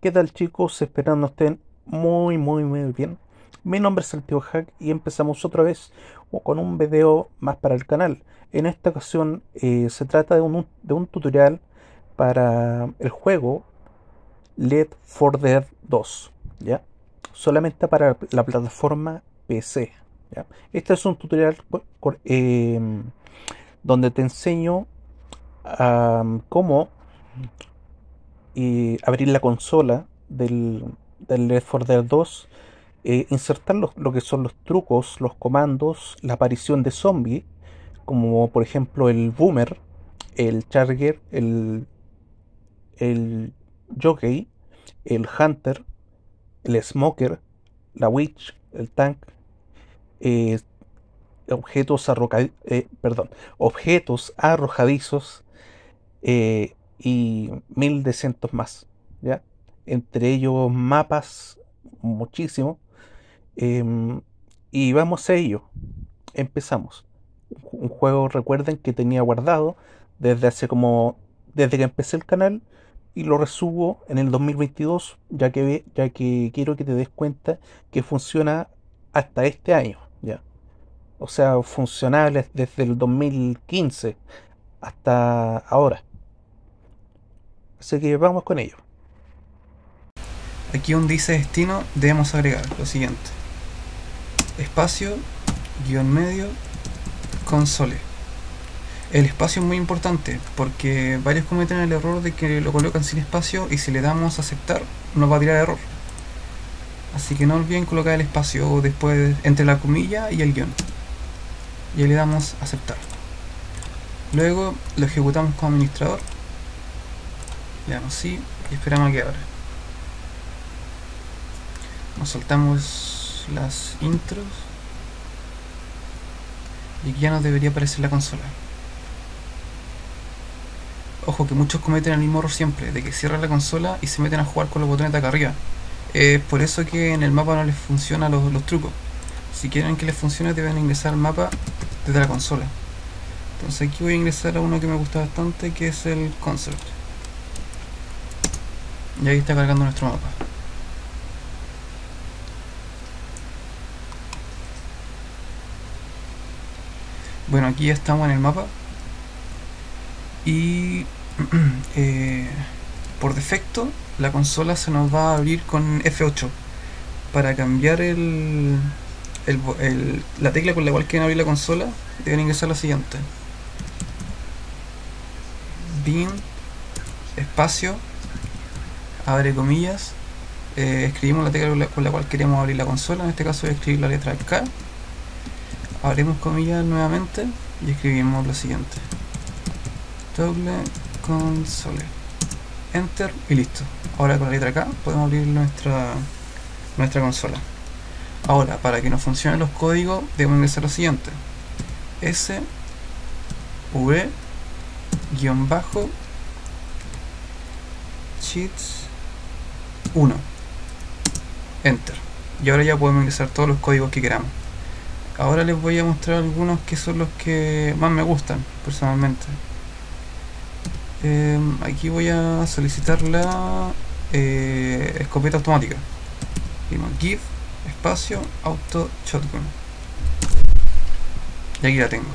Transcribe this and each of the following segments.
¿Qué tal chicos? Esperando estén muy muy muy bien. Mi nombre es el tío Hack y empezamos otra vez con un video más para el canal. En esta ocasión eh, se trata de un, de un tutorial para el juego Let for Dead 2, ¿ya? Solamente para la plataforma PC, ¿ya? Este es un tutorial eh, donde te enseño cómo abrir la consola del, del Left 4 Dead 2, eh, insertar lo que son los trucos, los comandos, la aparición de zombies, como por ejemplo el Boomer, el Charger, el, el Jockey, el Hunter, el Smoker, la Witch, el Tank, eh, objetos, eh, perdón, objetos arrojadizos, y mil cientos más, ¿ya? Entre ellos mapas, muchísimo. Em, y vamos a ello. Empezamos. Un juego, recuerden, que tenía guardado desde hace como... Desde que empecé el canal y lo resubo en el 2022, ya que, ya que quiero que te des cuenta que funciona hasta este año, ¿ya? O sea, funcionable desde el 2015 hasta ahora. Así que vamos con ello. Aquí donde dice destino debemos agregar lo siguiente. Espacio, guion medio, console. El espacio es muy importante porque varios cometen el error de que lo colocan sin espacio y si le damos aceptar nos va a tirar error. Así que no olviden colocar el espacio después entre la comilla y el guion. Y le damos aceptar. Luego lo ejecutamos como administrador le damos sí y esperamos a que abra. Nos saltamos las intros. Y aquí ya nos debería aparecer la consola. Ojo que muchos cometen el mismo error siempre, de que cierran la consola y se meten a jugar con los botones de acá arriba. Es por eso que en el mapa no les funcionan los, los trucos. Si quieren que les funcione deben ingresar al mapa desde la consola. Entonces aquí voy a ingresar a uno que me gusta bastante que es el concept. Y ahí está cargando nuestro mapa. Bueno, aquí ya estamos en el mapa. Y eh, por defecto la consola se nos va a abrir con F8 para cambiar el, la tecla con la cual quieren abrir la consola deben ingresar la siguiente bin espacio abre comillas, eh, escribimos la tecla con la, cual queremos abrir la consola, en este caso voy a escribir la letra K, abrimos comillas nuevamente y escribimos lo siguiente, doble console, enter y listo. Ahora con la letra K podemos abrir nuestra, nuestra consola. Ahora, para que nos funcionen los códigos, debemos ingresar lo siguiente. S, V, guion bajo, cheats, 1 enter. Y ahora ya podemos ingresar todos los códigos que queramos. Ahora les voy a mostrar algunos que son los que más me gustan personalmente. Em, aquí voy a solicitar la eh, escopeta automática. Give espacio auto shotgun. Y aquí la tengo.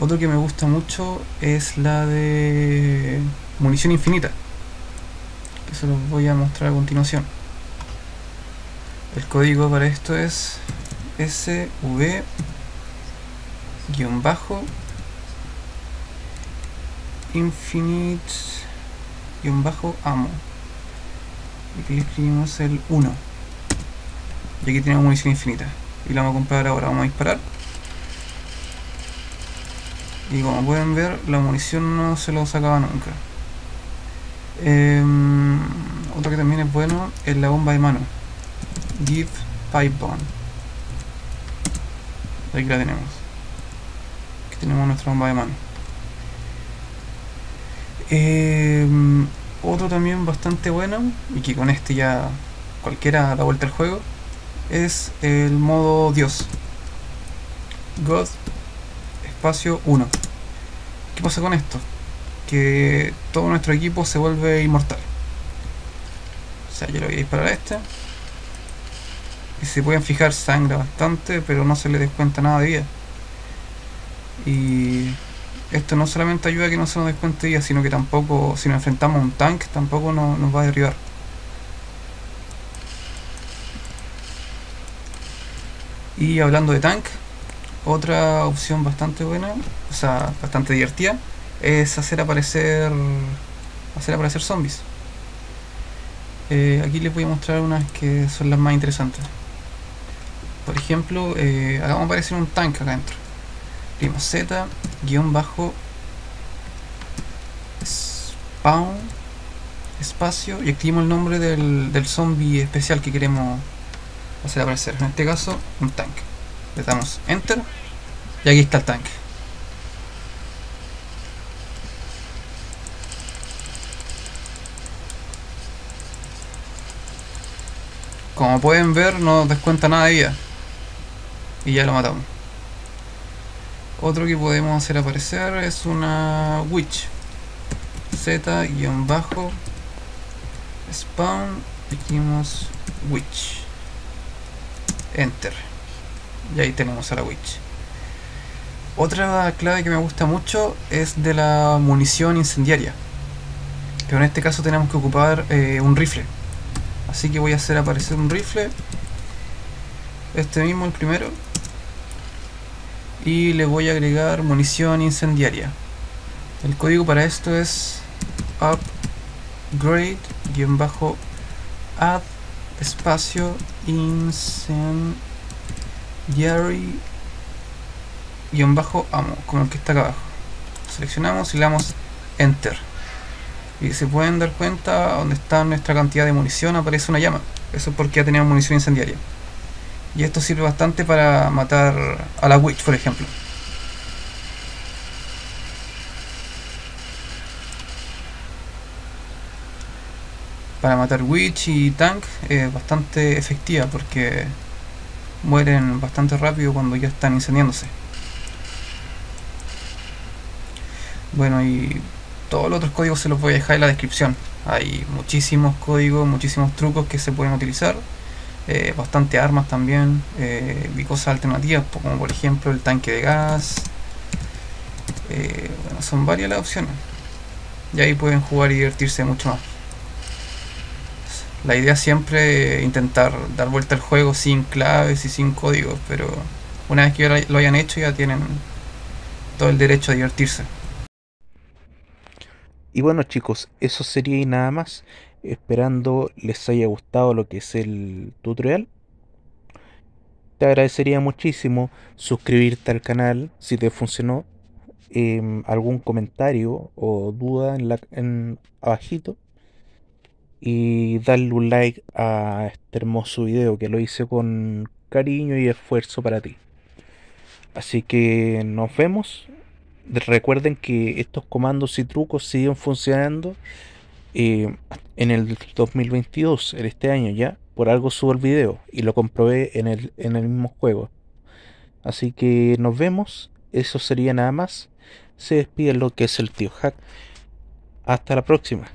Otro que me gusta mucho es la de munición infinita que se los voy a mostrar a continuación. El código para esto es sv bajo infinite bajo amo. Y aquí le escribimos el 1 y aquí tenemos munición infinita. Y la vamos a comprar ahora. Vamos a disparar. Y como pueden ver la munición no se lo sacaba nunca Em, otro que también es bueno es la bomba de mano. Give Pipe Bomb. Aquí la tenemos. Aquí tenemos nuestra bomba de mano. Em, otro también bastante bueno, y que con este ya cualquiera da vuelta al juego, es el modo Dios. God espacio 1. ¿Qué pasa con esto? Que todo nuestro equipo se vuelve inmortal. O sea, yo le voy a disparar a este. Y si pueden fijar, sangra bastante, pero no se le descuenta nada de vida. Y esto no solamente ayuda a que no se nos descuente vida, sino que tampoco, si nos enfrentamos a un tank, tampoco nos va a derribar. Y hablando de tank, otra opción bastante buena, o sea, bastante divertida, es hacer aparecer hacer aparecer zombies. Eh, aquí les voy a mostrar unas que son las más interesantes. Por ejemplo, eh, hagamos aparecer un tank acá adentro. Primo Z, guion bajo, spawn, espacio, y activamos el nombre del, del zombie especial que queremos hacer aparecer. En este caso, un tanque. Le damos enter y aquí está el tanque. Como pueden ver no descuenta nada de vida. Y ya lo matamos. Otro que podemos hacer aparecer es una witch. Z-bajo spawn. Dijimos witch. Enter. Y ahí tenemos a la witch. Otra clave que me gusta mucho es de la munición incendiaria. Pero en este caso tenemos que ocupar eh, un rifle. Así que voy a hacer aparecer un rifle. Este mismo, el primero. Y le voy a agregar munición incendiaria. El código para esto es upgrade-add espacio incendiary guion bajo amo, como el que está acá abajo. Seleccionamos y le damos enter. Y se pueden dar cuenta donde está nuestra cantidad de munición aparece una llama. Eso es porque ya tenemos munición incendiaria. Y esto sirve bastante para matar a la witch, por ejemplo. para matar Witch y Tank es bastante efectiva porque mueren bastante rápido cuando ya están incendiándose. Bueno, y todos los otros códigos se los voy a dejar en la descripción. Hay muchísimos códigos, muchísimos trucos que se pueden utilizar. Eh, bastante armas también eh, y cosas alternativas, como por ejemplo el tanque de gas. Eh, bueno, son varias las opciones. Y ahí pueden jugar y divertirse mucho más. La idea siempre es intentar dar vuelta al juego sin claves y sin códigos, pero una vez que lo hayan hecho ya tienen todo el derecho a divertirse. Y bueno chicos, eso sería y nada más. Esperando les haya gustado lo que es el tutorial. Te agradecería muchísimo suscribirte al canal si te funcionó. Em, algún comentario o duda en la en abajito y darle un like a este hermoso video que lo hice con cariño y esfuerzo para ti. Así que nos vemos. Recuerden que estos comandos y trucos siguen funcionando eh, en el 2022, en este año ya. Por algo subo el video y lo comprobé en el, en el mismo juego. Así que nos vemos. Eso sería nada más. Se despide lo que es el tío Hack. Hasta la próxima.